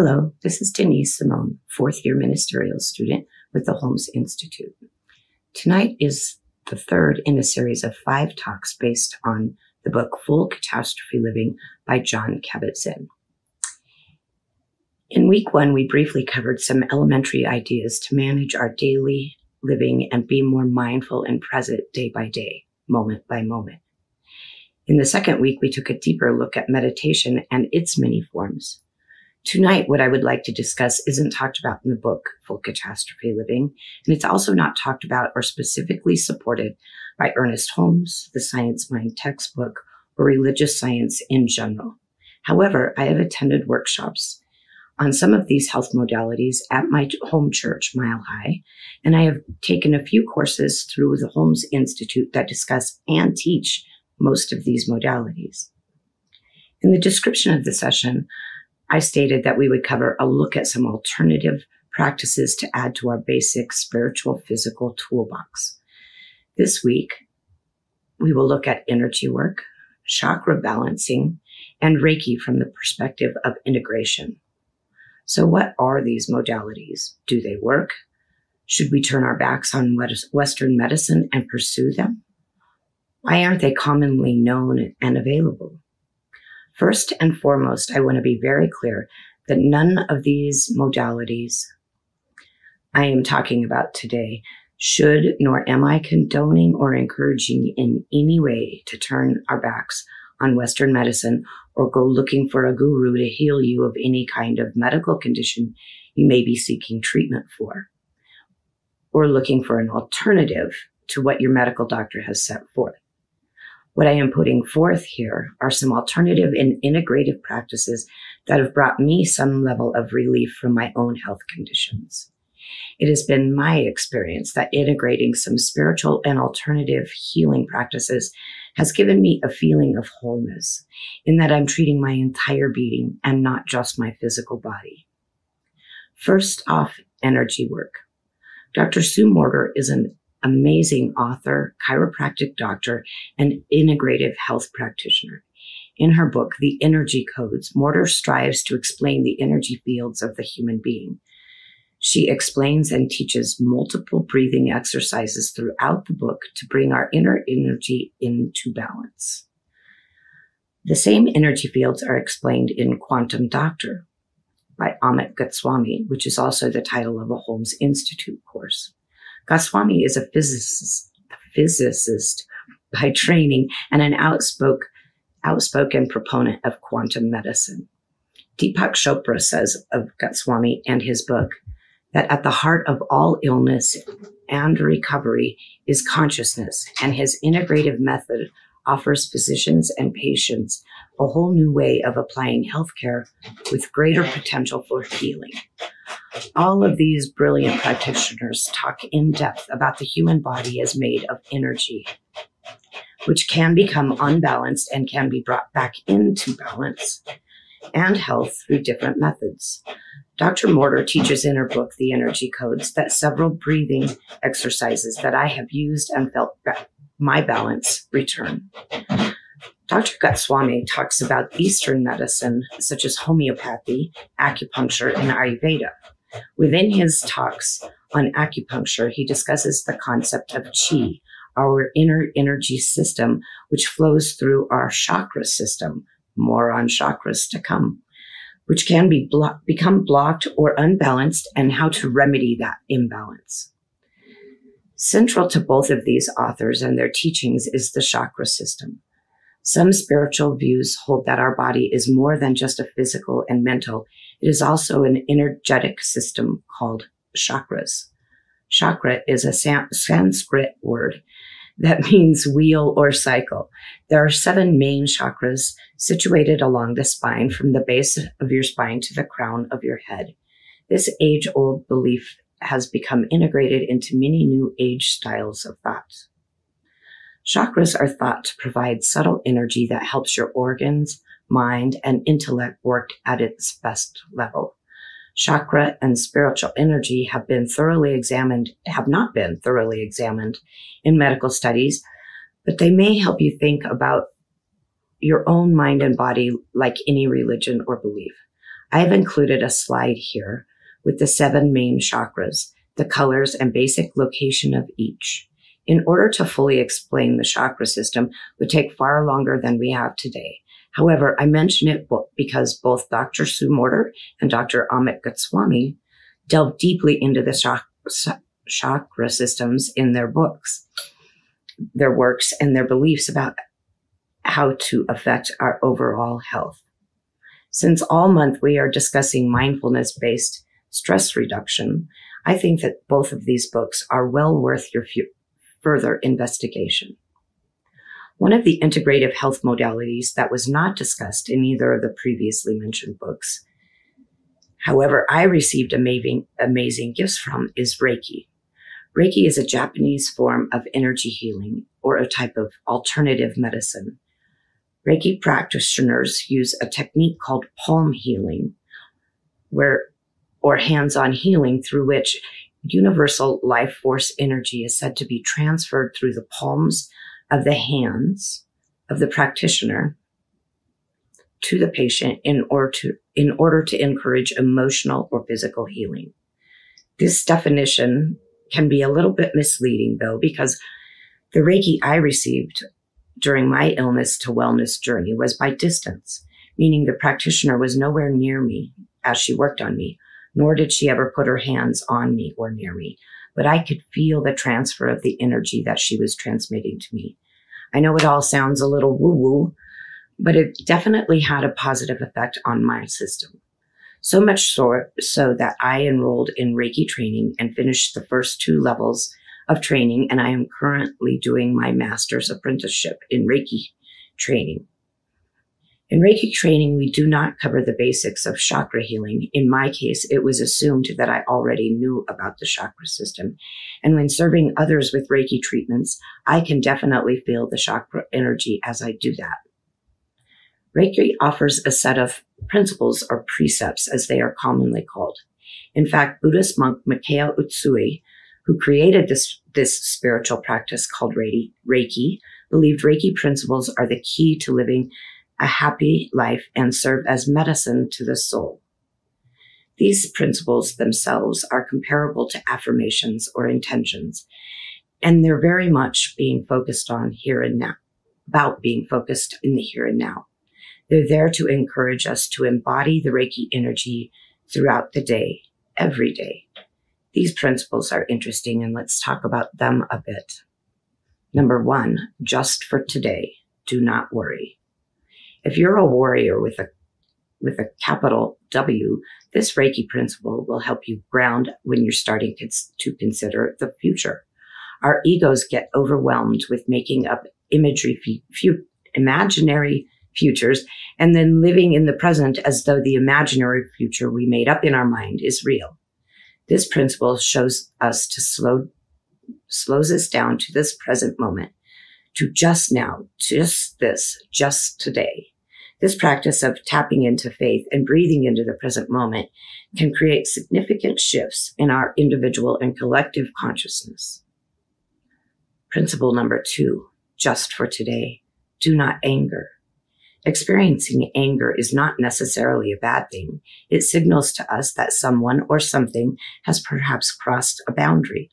Hello, this is Dennise Simone, fourth year ministerial student with the Holmes Institute. Tonight is the third in a series of five talks based on the book Full Catastrophe Living by Jon Kabat-Zinn. In week one, we briefly covered some elementary ideas to manage our daily living and be more mindful and present day by day, moment by moment. In the second week, we took a deeper look at meditation and its many forms. Tonight, what I would like to discuss isn't talked about in the book, Full Catastrophe Living, and it's also not talked about or specifically supported by Ernest Holmes, the Science Mind textbook, or religious science in general. However, I have attended workshops on some of these health modalities at my home church, Mile High, and I have taken a few courses through the Holmes Institute that discuss and teach most of these modalities. In the description of the session, I stated that we would cover a look at some alternative practices to add to our basic spiritual physical toolbox. This week, we will look at energy work, chakra balancing, and Reiki from the perspective of integration. So, what are these modalities? Do they work? Should we turn our backs on Western medicine and pursue them? Why aren't they commonly known and available? First and foremost, I want to be very clear that none of these modalities I am talking about today should nor am I condoning or encouraging in any way to turn our backs on Western medicine or go looking for a guru to heal you of any kind of medical condition you may be seeking treatment for, or looking for an alternative to what your medical doctor has set forth. What I am putting forth here are some alternative and integrative practices that have brought me some level of relief from my own health conditions. It has been my experience that integrating some spiritual and alternative healing practices has given me a feeling of wholeness in that I'm treating my entire being and not just my physical body. First off, energy work. Dr. Sue Morter is an amazing author, chiropractic doctor, and integrative health practitioner. In her book, The Energy Codes, Morter strives to explain the energy fields of the human being. She explains and teaches multiple breathing exercises throughout the book to bring our inner energy into balance. The same energy fields are explained in Quantum Doctor by Amit Goswami, which is also the title of a Holmes Institute course. Goswami is a physicist, physicist by training and an outspoken, outspoken proponent of quantum medicine. Deepak Chopra says of Goswami and his book that at the heart of all illness and recovery is consciousness, and his integrative method offers physicians and patients a whole new way of applying healthcare with greater potential for healing. All of these brilliant practitioners talk in depth about the human body as made of energy, which can become unbalanced and can be brought back into balance and health through different methods. Dr. Morter teaches in her book, The Energy Codes, that several breathing exercises that I have used and felt my balance return. Dr. Goswami talks about Eastern medicine, such as homeopathy, acupuncture, and Ayurveda. Within his talks on acupuncture, he discusses the concept of chi, our inner energy system, which flows through our chakra system. More on chakras to come, which can be blo- become blocked or unbalanced, and how to remedy that imbalance. Central to both of these authors and their teachings is the chakra system. Some spiritual views hold that our body is more than just a physical and mental. It is also an energetic system called chakras. Chakra is a Sanskrit word that means wheel or cycle. There are seven main chakras situated along the spine from the base of your spine to the crown of your head. This age old belief has become integrated into many new age styles of thought. Chakras are thought to provide subtle energy that helps your organs, mind, and intellect work at its best level. Chakra and spiritual energy have been thoroughly examined, have not been thoroughly examined in medical studies, but they may help you think about your own mind and body like any religion or belief. I have included a slide here with the seven main chakras, the colors and basic location of each. In order to fully explain the chakra system would take far longer than we have today. However, I mention it because both Dr. Sue Morter and Dr. Amit Goswami delve deeply into the chakra systems in their books, their works, and their beliefs about how to affect our overall health. Since all month we are discussing mindfulness based stress reduction, I think that both of these books are well worth your further investigation. One of the integrative health modalities that was not discussed in either of the previously mentioned books, however, I received amazing, amazing gifts from is Reiki. Reiki is a Japanese form of energy healing or a type of alternative medicine. Reiki practitioners use a technique called palm healing, where or hands-on healing through which universal life force energy is said to be transferred through the palms of the hands of the practitioner to the patient in order to in order to encourage emotional or physical healing. This definition can be a little bit misleading though because the Reiki I received during my illness to wellness journey was by distance, meaning the practitioner was nowhere near me as she worked on me, nor did she ever put her hands on me or near me. But I could feel the transfer of the energy that she was transmitting to me. I know it all sounds a little woo woo, but it definitely had a positive effect on my system. So much so, so that I enrolled in Reiki training and finished the first two levels of training, and I am currently doing my master's apprenticeship in Reiki training. In Reiki training, we do not cover the basics of chakra healing. In my case, it was assumed that I already knew about the chakra system. And when serving others with Reiki treatments, I can definitely feel the chakra energy as I do that. Reiki offers a set of principles or precepts, as they are commonly called. In fact, Buddhist monk Mikao Usui who created this, this spiritual practice called Reiki, believed Reiki principles are the key to living a happy life and serve as medicine to the soul. These principles themselves are comparable to affirmations or intentions, and they're very much being focused on here and now, about being focused in the here and now. They're there to encourage us to embody the Reiki energy throughout the day, every day, these principles are interesting and let's talk about them a bit. Number one, just for today, do not worry. If you're a warrior with a with a capital W, this Reiki principle will help you ground when you're starting to consider the future. Our egos get overwhelmed with making up imagery, imaginary futures, and then living in the present as though the imaginary future we made up in our mind is real. This principle shows us to slow, slows us down to this present moment, to just now, just this, just today. This practice of tapping into faith and breathing into the present moment can create significant shifts in our individual and collective consciousness. Principle number two, just for today, do not anger. Experiencing anger is not necessarily a bad thing. It signals to us that someone or something has perhaps crossed a boundary.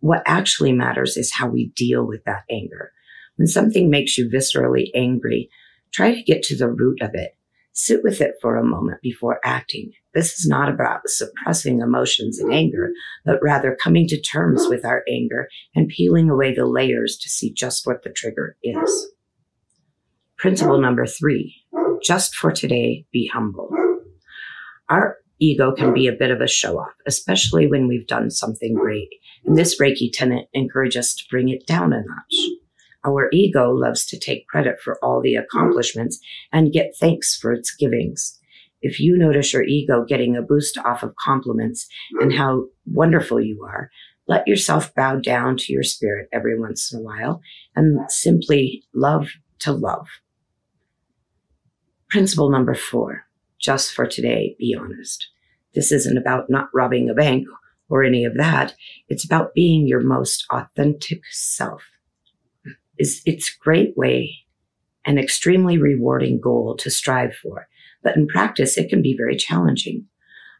What actually matters is how we deal with that anger. When something makes you viscerally angry, try to get to the root of it. Sit with it for a moment before acting. This is not about suppressing emotions and anger, but rather coming to terms with our anger and peeling away the layers to see just what the trigger is. Principle number three, just for today, be humble. Our ego can be a bit of a show off, especially when we've done something great. And this Reiki tenet encourages us to bring it down a notch. Our ego loves to take credit for all the accomplishments and get thanks for its givings. If you notice your ego getting a boost off of compliments and how wonderful you are, let yourself bow down to your spirit every once in a while and simply love to love. Principle number four, just for today, be honest. This isn't about not robbing a bank or any of that. It's about being your most authentic self. It's, it's great way, an extremely rewarding goal to strive for. But in practice, it can be very challenging.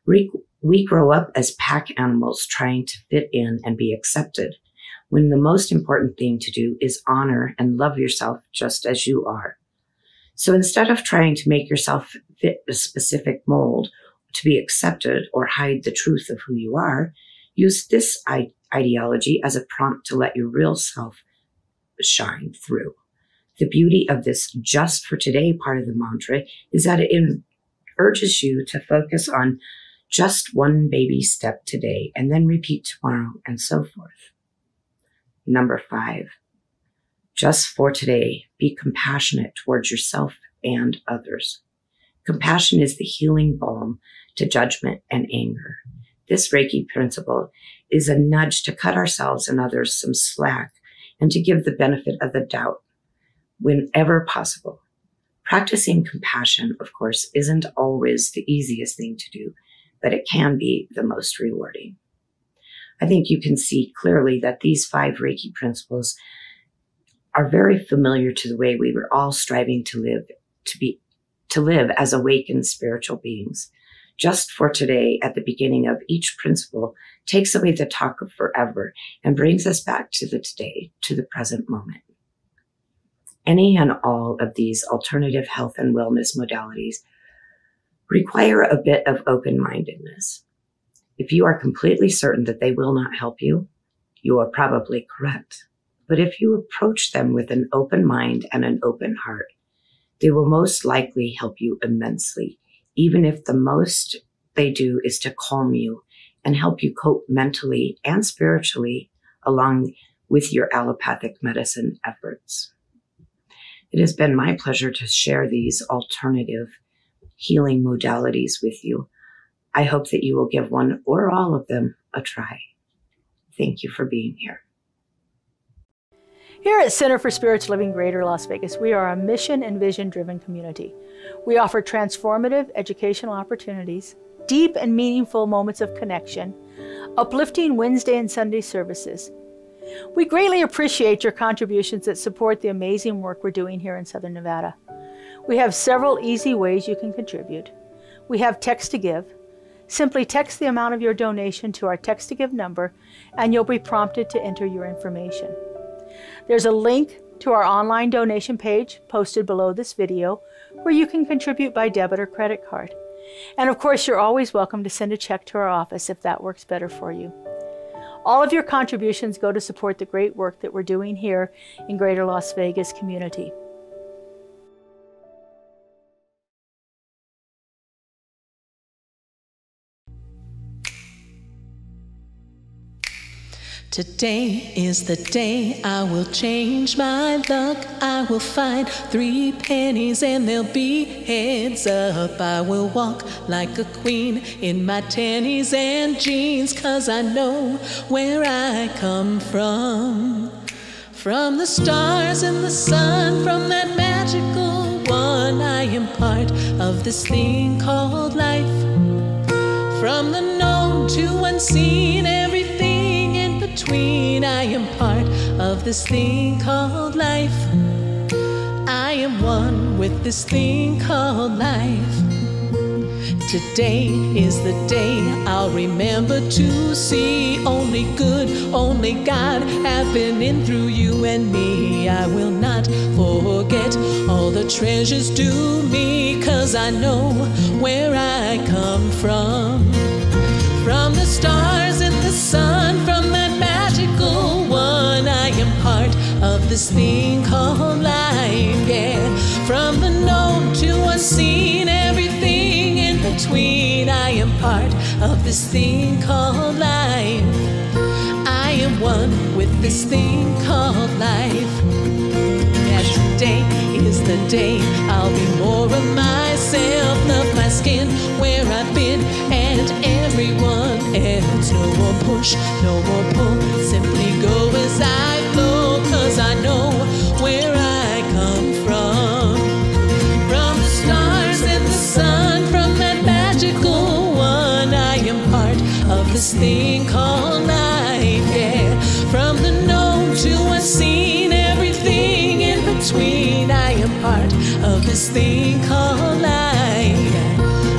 We, we grow up as pack animals trying to fit in and be accepted. when the most important thing to do is honor and love yourself just as you are. So instead of trying to make yourself fit a specific mold to be accepted or hide the truth of who you are, use this ideology as a prompt to let your real self shine through. The beauty of this just for today part of the mantra is that it urges you to focus on just one baby step today and then repeat tomorrow and so forth. Number five, just for today, be compassionate towards yourself and others. Compassion is the healing balm to judgment and anger. This Reiki principle is a nudge to cut ourselves and others some slack and to give the benefit of the doubt whenever possible. Practicing compassion, of course, isn't always the easiest thing to do, but it can be the most rewarding. I think you can see clearly that these five Reiki principles are very familiar to the way we were all striving to live, to be, to live as awakened spiritual beings. Just for today, at the beginning of each principle, takes away the talk of forever and brings us back to the today, to the present moment. Any and all of these alternative health and wellness modalities require a bit of open mindedness. If you are completely certain that they will not help you, you are probably correct. But if you approach them with an open mind and an open heart, they will most likely help you immensely, even if the most they do is to calm you and help you cope mentally and spiritually along with your allopathic medicine efforts. It has been my pleasure to share these alternative healing modalities with you. I hope that you will give one or all of them a try. Thank you for being here. Here at Center for Spiritual Living Greater Las Vegas, we are a mission and vision driven community. We offer transformative educational opportunities, deep and meaningful moments of connection, uplifting Wednesday and Sunday services. We greatly appreciate your contributions that support the amazing work we're doing here in Southern Nevada. We have several easy ways you can contribute. We have text to give. Simply text the amount of your donation to our text to give number and you'll be prompted to enter your information. There's a link to our online donation page posted below this video where you can contribute by debit or credit card. And of course, you're always welcome to send a check to our office if that works better for you. All of your contributions go to support the great work that we're doing here in Greater Las Vegas community. Today is the day I will change my luck. I will find three pennies and they'll be heads up. I will walk like a queen in my tennies and jeans, cause I know where I come from. From the stars and the sun, from that magical one, I am part of this thing called life. From the known to unseen, between. I am part of this thing called life. I am one with this thing called life. Today is the day I'll remember to see only good, only God happening through you and me. I will not forget all the treasures due me, cause I know where I come from. From the stars and the sun, from this thing called life, yeah. From the known to unseen, everything in between. I am part of this thing called life. I am one with this thing called life. And today is the day I'll be more of myself, love my skin, where I've been, and everyone else. No more push, no more pull, simply go as I yeah. From the known to unseen, everything in between, I am part of this thing called life.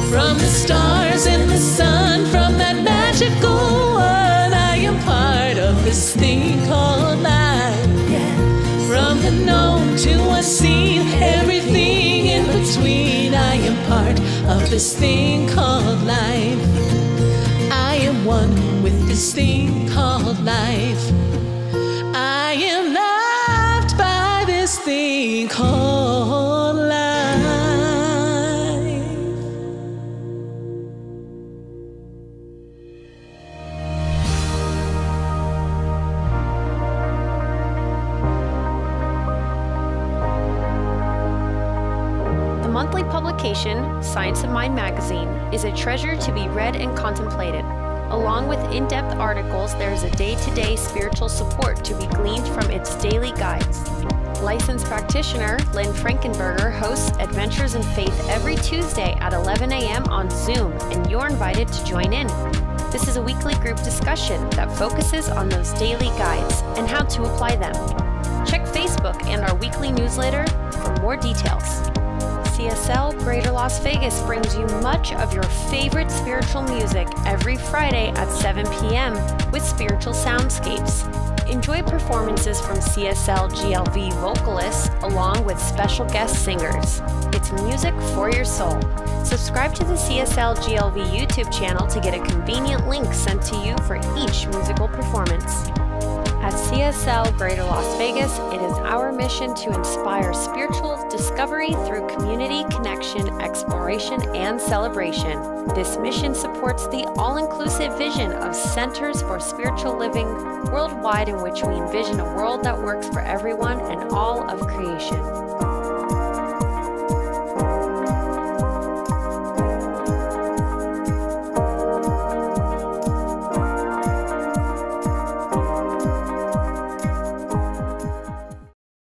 From the stars and the sun, from that magical one, I am part of this thing called life. From the known to unseen, everything in between, I am part of this thing called life this thing called life. I am loved by this thing called life. The monthly publication, Science of Mind magazine, is a treasure to be read and contemplated. Along with in depth articles, there is a day to day spiritual support to be gleaned from its daily guides. Licensed practitioner Lynn Frankenberger hosts Adventures in Faith every Tuesday at 11 a.m. on Zoom, and you're invited to join in. This is a weekly group discussion that focuses on those daily guides and how to apply them. Check Facebook and our weekly newsletter for more details. CSL Las Vegas brings you much of your favorite spiritual music every Friday at 7 p.m. with spiritual soundscapes. Enjoy performances from CSL GLV vocalists along with special guest singers. It's music for your soul. Subscribe to the CSL GLV YouTube channel to get a convenient link sent to you for each musical performance. At CSL Greater Las Vegas, it is our mission to inspire spiritual discovery through community connection, exploration, and celebration. This mission supports the all inclusive vision of Centers for Spiritual Living worldwide, in which we envision a world that works for everyone and all of creation.